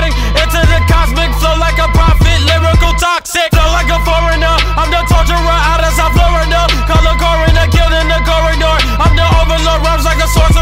exotic Into the cosmic flow like a prophet Lyrical toxic. Flow like a foreigner. I'm the torturer out of South Florida Call a coroner Killed in the corridor. I'm the overlord Rhymes like a sorcerer.